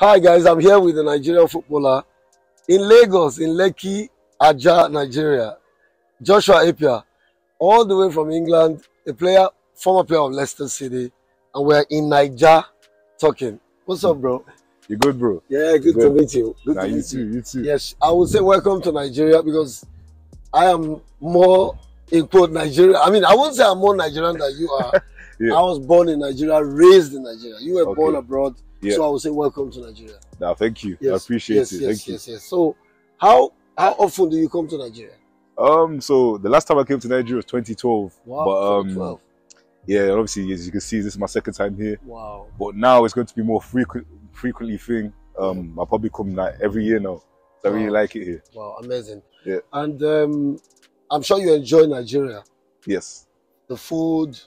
Hi guys, I'm here with a Nigerian footballer in Lagos, in Lekki, Aja, Nigeria. Joshua Eppiah, all the way from England, a player, former player of Leicester City, and we're in Niger talking. What's up, bro? You good, bro? Yeah, good, to meet you. Good Nah, to you meet too, you too. Yes, I would say welcome to Nigeria because I am more in quote Nigeria. I mean, I won't say I'm more Nigerian than you are. Yeah. I was born in Nigeria, raised in Nigeria. You were Okay. born abroad, Yeah. so I would say welcome to Nigeria. Nah, thank you. I appreciate yes, it. Yes, thank yes, yes. So, how how often do you come to Nigeria? Um, so the last time I came to Nigeria was 2012. Wow, But um, 2012. yeah, obviously as you can see, this is my second time here. wow. But now it's going to be more frequent, frequently thing. Um, I'll probably come like every year now. So I really like it here. Wow, amazing. Yeah. And um, I'm sure you enjoy Nigeria. Yes. The food,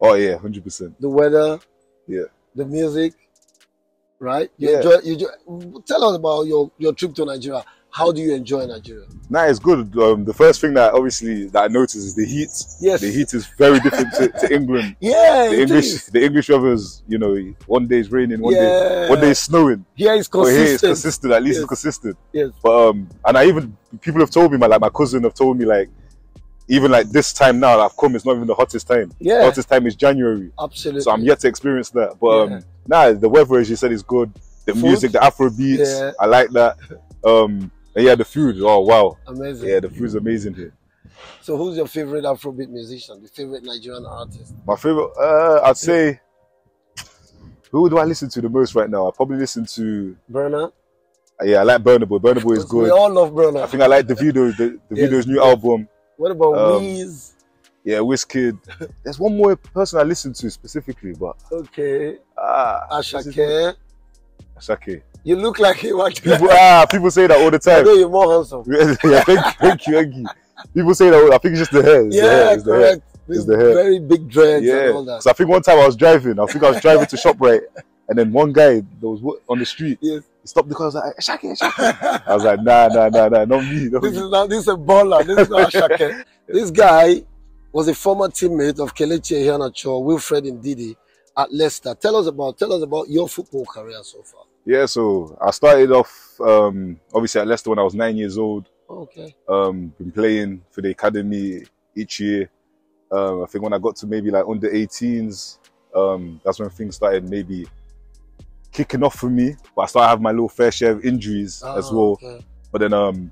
Oh yeah, hundred percent. the weather, Yeah. the music, right? You Yeah. enjoy. You enjoy, tell us about your your trip to Nigeria. How do you enjoy Nigeria? Nah, it's good. Um, the first thing that obviously that I noticed is the heat. Yes. The heat is very different to, to England. Yeah. The English, is. the English weather is, you know, one day it's raining, one day, one day it's snowing. Here is But here it's consistent. consistent. At least Yes. it's consistent. Yes. But um, and I even people have told me, my like my cousin have told me like, even like this time now I've come, it's not even the hottest time. The Yeah. hottest time is January, Absolutely. so I'm yet to experience that. But Yeah. um, nah, the weather as you said is good. The Food? music, the Afro beats, Yeah. I like that. Um, and yeah, the food. Oh wow, Amazing. yeah, the food's amazing here. So, who's your favorite Afrobeat musician? The favorite Nigerian artist? My favorite, uh, I'd say. Who do I listen to the most right now? I probably listen to. Burna. uh, Yeah, I like Burna Boy. Burna Boy is good. We all love Burna. I think I like the video, the, the Yes, video's new album. What about Um, Wiz? Yeah, Wizkid. There's one more person I listen to specifically, but Okay. ah, Asake. Asake. You look like actually. People, ah, people say that all the I time. know you're more handsome. yeah, thank you, thank you, thank you. People say that. I think it's just the hair. It's the hair. Yeah, It's the hair. correct. It's the hair. Very big dreads Yeah. and all that. So I think one time I was driving. I think I was driving to Shoprite, and then one guy that was on the street. Yes. He stopped the car. I was like, Asake, Asake. I was like, nah, nah, nah, nah, not me. Not This me. is not this is a baller. This is not Asake. This guy was a former teammate of Kelechi Iheanacho, Wilfred Ndidi at Leicester. Tell us about tell us about your football career so far. Yeah, so I started off um, obviously at Leicester when I was nine years old. Okay. um, been playing for the academy each year. Um, I think when I got to maybe like under 18s, um, that's when things started maybe kicking off for me. But I started having my little fair share of injuries as Ah, well. Okay. But then, um,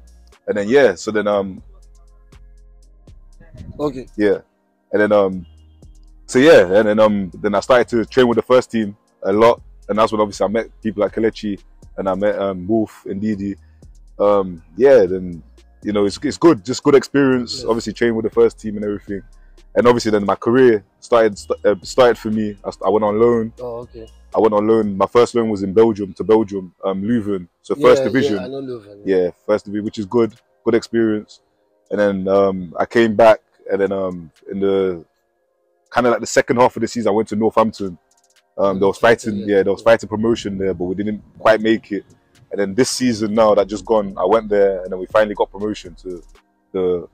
and then yeah, so then um, okay. yeah, and then um, so yeah, and then um, then I started to train with the first team a lot, and that's when obviously I met people like Kelechi and I met um, Wilfred Ndidi. Um, yeah, then you know it's it's good, just good experience. Yes. Obviously training with the first team and everything, and obviously then my career started st- uh, started for me. I, I went on loan. Oh, okay. I went on loan. My first loan was in Belgium to Belgium, um, Leuven, so first Yeah, division Yeah, I know Leuven. yeah, first division, which is good, good experience. And then um, I came back, and then um, in the kind of like the second half of the season, I went to Northampton. Um, there was fighting, yeah, there was fighting promotion there, but we didn't quite make it. And then this season now that just gone, I went there, and then we finally got promotion to the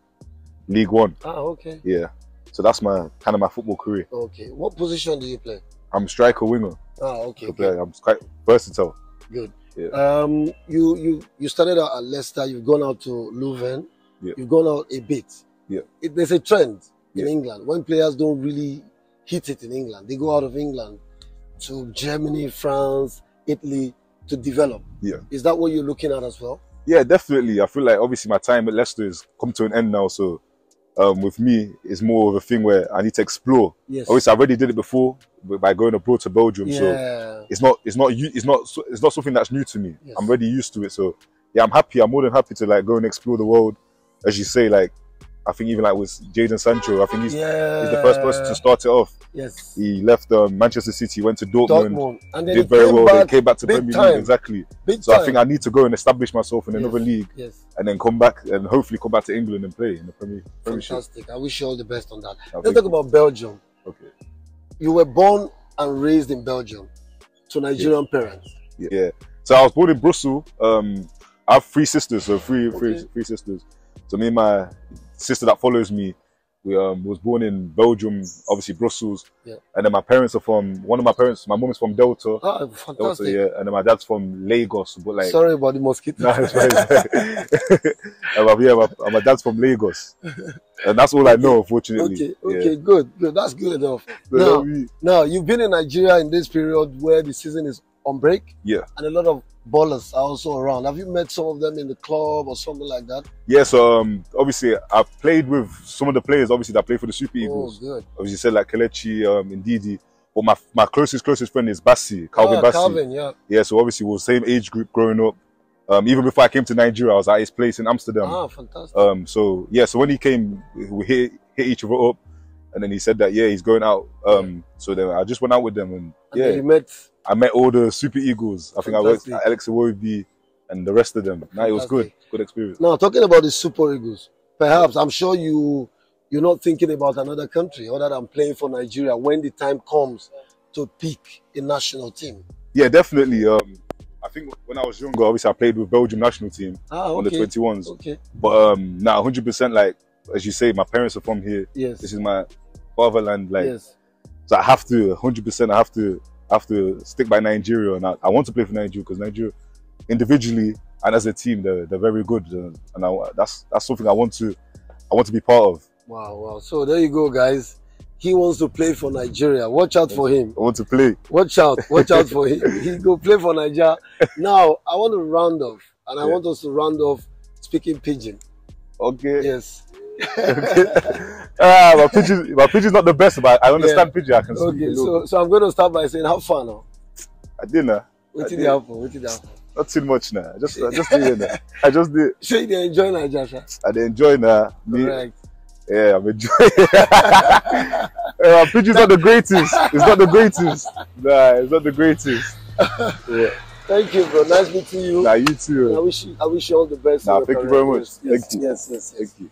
League One. Ah, okay. Yeah, so that's my kind of my football career. Okay. What position do you play? I'm striker winger. Ah, okay. Okay. I'm quite versatile. Good. Yeah. Um, you you you started out at Leicester. You've gone out to Leuven. Yeah. You've gone out a bit. Yeah. It, there's a trend in Yeah. England when players don't really hit it in England. They go out of England to Germany, France, Italy to develop. Yeah. Is that what you're looking at as well? Yeah, definitely. I feel like obviously my time at Leicester has come to an end now. So um, with me, it's more of a thing where I need to explore. Yes. Obviously, I already did it before by going abroad to Belgium. So it's not, it's not, it's not, it's not something that's new to me. Yes. I'm already used to it. So yeah, I'm happy. I'm more than happy to like go and explore the world. As you say, like I think even like with Jadon Sancho, I think he's, yeah. he's the first person to start it off. Yes. He left um, Manchester City, went to Dortmund, Dortmund. And then did very well, back then came back to Premier time. League. Exactly. big So time. I think I need to go and establish myself in Yes. another league yes. and then come back and hopefully come back to England and play in the Premier. Fantastic. I wish you all the best on that. I Let's talk about Belgium. Okay. You were born and raised in Belgium to Nigerian parents. Yeah. So I was born in Brussels. Um, I have three sisters, so three, three, three sisters. So me and my sister that follows me, We um was born in Belgium, obviously Brussels. Yeah. And then my parents are from one of my parents. My mom is from Delta. Ah, Delta, yeah. And then my dad's from Lagos, but like. Sorry about the mosquito. Nah, it's fine, it's fine. and my, yeah, my, my dad's from Lagos, and that's all I know, unfortunately. Okay, Yeah. okay, good, good. That's good enough. Now- Now, you've been in Nigeria in this period where the season is on break. Yeah. And a lot of ballers are also around. Have you met some of them in the club or something like that? Yes, um, obviously I played with some of the players, obviously that play for the Super Oh, Eagles. good. Obviously, said like Kelechi, um, Ndidi. But my my closest closest friend is Bassey, Calvin ah, Bassey. Calvin, yeah. Yeah, so obviously we were same age group growing up. Um, even before I came to Nigeria, I was at his place in Amsterdam. Ah, fantastic. Um, so yeah, so when he came, we hit hit each other up, and then he said that yeah, he's going out. Um, so then I just went out with them, and yeah, you met. I met all the Super Eagles. I think I worked Fantastic. at Alex Iwobi and the rest of them. Nah, it was good, Fantastic. good experience. Now, talking about the Super Eagles, perhaps I'm sure you you're not thinking about another country other than playing for Nigeria when the time comes to pick a national team. Yeah, definitely. Um, I think when I was younger, obviously I played with Belgium national team Ah, on the 21s. Okay. But um, now 100% like as you say, my parents are from here. Yes. This is my fatherland. Like, yes. so I have to 100%. I have to I have to stick by Nigeria, and I, I want to play for Nigeria because Nigeria, individually and as a team, they're, they're very good, uh, and I, that's that's something I want to I want to be part of. Wow, wow. So there you go, guys. He wants to play for Nigeria. Watch out for him. I want to play. Watch out. Watch out for him. He go play for Nigeria. Now, I want to round off, and I Yeah. want us to round off speaking pidgin. Okay. Yes. ah, my pidgin, my pidgin's not the best, but I understand pidgin. I can Okay, so so I'm going to start by saying, how far now? I did nah. What did did. happen? What did happen? Not too much now. I just I just did it now. I just did. So you dey enjoy Nigeria, sha? I dey enjoy now. Me, Correct. yeah, I'm enjoying. uh, pidgin's not the greatest. It's not the greatest. Nah, it's not the greatest. Yeah. Thank you, bro. Nice meeting you. Nah, you too. I wish you, I wish you all the best. Nah, thank you very much. Yes, Thank you. yes, yes, yes. Thank you.